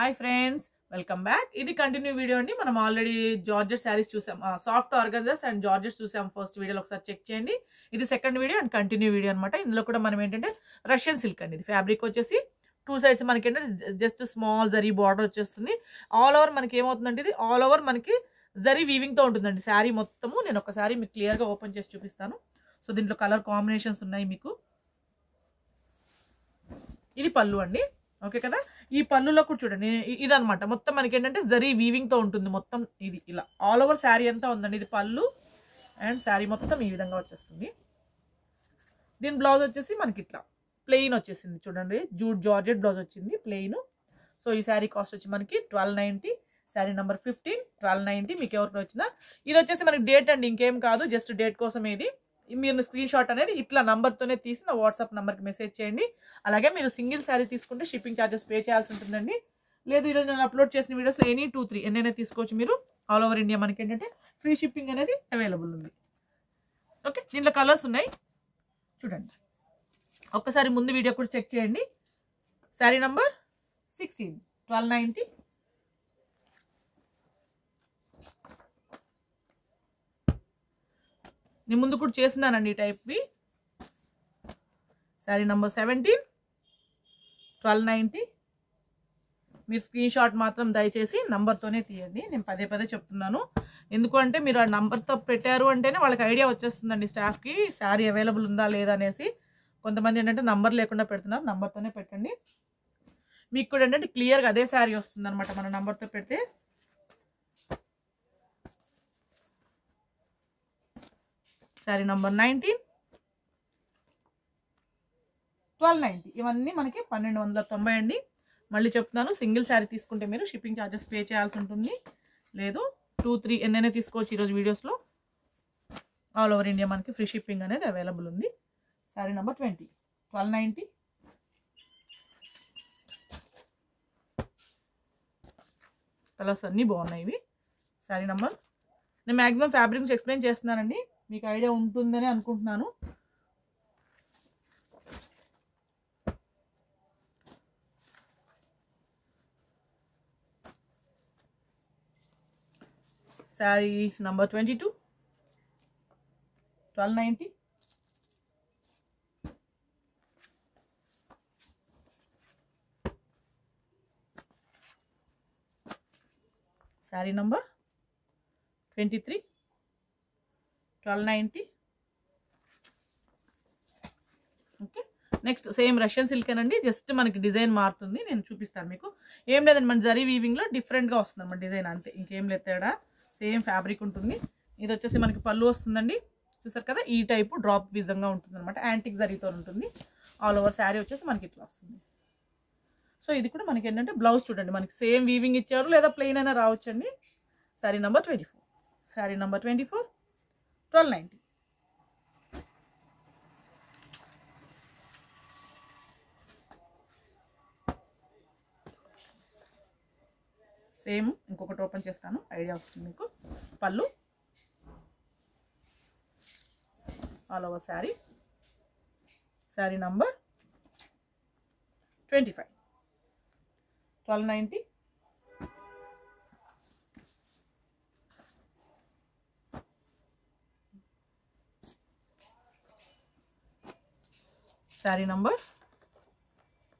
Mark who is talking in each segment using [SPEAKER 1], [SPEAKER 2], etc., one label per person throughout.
[SPEAKER 1] Hi friends welcome back ఇది continue video అండి. మనం ఆల్రెడీ జార్జెట్ శారీస్ చూసాం. సాఫ్ట్ ఆర్గన్జర్స్ అండ్ జార్జెస్ చూసాం ఫస్ట్ వీడియోలో ఒకసారి చెక్ చేయండి. ఇది second video and continue video అనమాట ఇందులో కూడా మనం ఏంటంటే రష్యన్ సిల్క్ అండి. ఇది ఫ్యాబ్రిక్ వచ్చేసి టూ సైడ్స్ మనకి ఏంటంటే జస్ట్ స్మాల్ జరీ బార్డర్ వచ్చేస్తుంది. ఆల్ ఓవర్ మనకి ఏమవుతుందంటే ఇది ఆల్ ఓవర్ మనకి జరీ వీవింగ్తో ఉంటుందండి. శారీ మొత్తము నేను ఒకసారి మీకు క్లియర్గా ఓపెన్ చేసి చూపిస్తాను. సో దీంట్లో కలర్ కాంబినేషన్స్ ఉన్నాయి మీకు. ఇది పళ్ళు అండి. ఓకే కదా? ఈ పళ్ళులో కూడా చూడండి ఇదనమాట మొత్తం మనకి ఏంటంటే జరీ వీవింగ్తో ఉంటుంది మొత్తం ఇది. ఇలా ఆల్ ఓవర్ శారీ అంతా ఉందండి ఇది పళ్ళు. అండ్ శారీ మొత్తం ఈ విధంగా వచ్చేస్తుంది. దీని బ్లౌజ్ వచ్చేసి మనకి ఇట్లా ప్లెయిన్ వచ్చేసింది చూడండి. జూట్ జార్జెట్ బ్లౌజ్ వచ్చింది ప్లెయిన్ సో ఈ శారీ కాస్ట్ వచ్చి మనకి twelve ninety sari number fifteen twelve ninety మీకు ఎవరికి వచ్చినా. ఇది వచ్చేసి మనకి డేట్ అండి ఇంకేం కాదు జస్ట్ డేట్ కోసం ఇది. మీరు స్క్రీన్ షాట్ అనేది ఇట్లా నంబర్తోనే తీసి నా వాట్సాప్ నెంబర్కి మెసేజ్ చేయండి. అలాగే మీరు సింగిల్ శారీ తీసుకుంటే షిప్పింగ్ ఛార్జెస్ పే చేయాల్సి ఉంటుందండి. లేదు ఈరోజు నేను అప్లోడ్ చేసిన వీడియోస్లో ఎనీ టూ త్రీ ఎన్నైనా తీసుకోవచ్చు మీరు. ఆల్ ఓవర్ ఇండియా మనకి ఏంటంటే ఫ్రీ షిప్పింగ్ అనేది అవైలబుల్ ఉంది. ఓకే దీంట్లో కలర్స్ ఉన్నాయి. చూడండి. ఒక్కసారి ముందు వీడియో కూడా చెక్ చేయండి. Sari number sixteen twelve ninety నేను ముందు కూడా చేస్తున్నానండి ఈ టైప్వి sari number seventeen twelve ninety మీరు స్క్రీన్ షాట్ మాత్రం దయచేసి నంబర్తోనే తీయండి. నేను పదే పదే చెప్తున్నాను. ఎందుకంటే మీరు ఆ నంబర్తో పెట్టారు అంటేనే వాళ్ళకి ఐడియా వచ్చేస్తుందండి స్టాఫ్కి శారీ అవైలబుల్ ఉందా లేదా అనేసి. కొంతమంది ఏంటంటే నంబర్ లేకుండా పెడుతున్నారు. నంబర్తోనే పెట్టండి. మీకు కూడా ఏంటంటే క్లియర్గా అదే శారీ వస్తుంది అనమాట మన నంబర్తో పెడితే. Sari number nineteen twelve ninety ఇవన్నీ మనకి పన్నెండు వందల తొంభై అండి. మళ్ళీ చెప్తున్నాను సింగిల్ శారీ తీసుకుంటే మీరు షిప్పింగ్ ఛార్జెస్ పే చేయాల్సి ఉంటుంది. లేదు టూ త్రీ ఎన్నైనా తీసుకోవచ్చు ఈరోజు వీడియోస్లో ఆల్ ఓవర్ ఇండియా మనకి ఫ్రీ షిప్పింగ్ అనేది అవైలబుల్ ఉంది. Sari number twenty twelve ninety colours అన్నీ బాగున్నాయి ఇవి. శారీ నెంబర్ నేను మ్యాక్సిమం ఫ్యాబ్రిక్స్ ఎక్స్ప్లెయిన్ చేస్తున్నానండి. మీకు ఐడియా ఉంటుందని అనుకుంటున్నాను. Sari number twenty two twelve ninety sari number twenty three twelve ninety okay. Next same Russian silk అండి జస్ట్ మనకి డిజైన్ మారుతుంది. నేను చూపిస్తాను మీకు. ఏం లేదండి మన జరీ వీవింగ్లో డిఫరెంట్గా వస్తుంది మన డిజైన్ అంతే. ఇంకేం లేదు తేడా. సేమ్ ఫ్యాబ్రిక్ ఉంటుంది. ఇది వచ్చేసి మనకి పళ్ళు వస్తుందండి. చూసారు కదా? ఈ టైపు డ్రాప్ విధంగా ఉంటుంది అనమాట యాంటిక్ జరీతో ఉంటుంది. ఆల్ ఓవర్ శారీ వచ్చేసి మనకి ఇట్లా వస్తుంది. సో ఇది కూడా మనకి ఏంటంటే బ్లౌజ్ చూడండి. మనకి సేమ్ వీవింగ్ ఇచ్చారు లేదా ప్లెయిన్ అయినా రావచ్చండి. Sari number twenty four. Sari number twenty four. Twelve ninety same ఇంకొకటి ఓపెన్ చేస్తాను. ఐడియా వస్తుంది మీకు. పళ్ళు. All over sari sari number twenty five twelve ninety sari number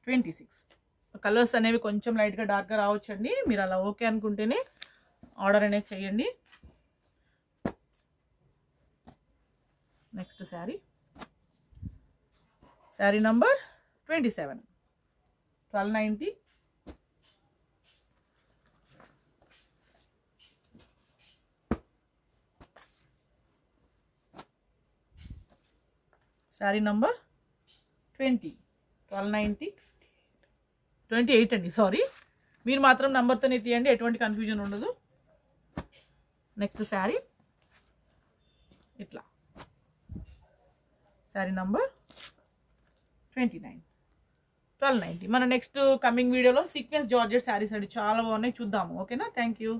[SPEAKER 1] twenty six. Colours అనేవి కొంచెం లైట్గా డార్క్గా రావచ్చండి. మీరు అలా ఓకే అనుకుంటేనే ఆర్డర్ అనేది చేయండి. Next sari. Sari number twenty seven. Twelve ninety. Sari number twenty. Twelve ninety twenty eight అండి సారీ. మీరు మాత్రం నెంబర్తోనే తీయండి ఎటువంటి కన్ఫ్యూజన్ ఉండదు. నెక్స్ట్ శారీ ఇట్లా. Sari number twenty nine twelve ninety మన నెక్స్ట్ కమింగ్ వీడియోలో సీక్వెన్స్ జార్జెట్ శారీస్ అండి. చాలా బాగున్నాయి చూద్దాము. ఓకేనా థ్యాంక్ యూ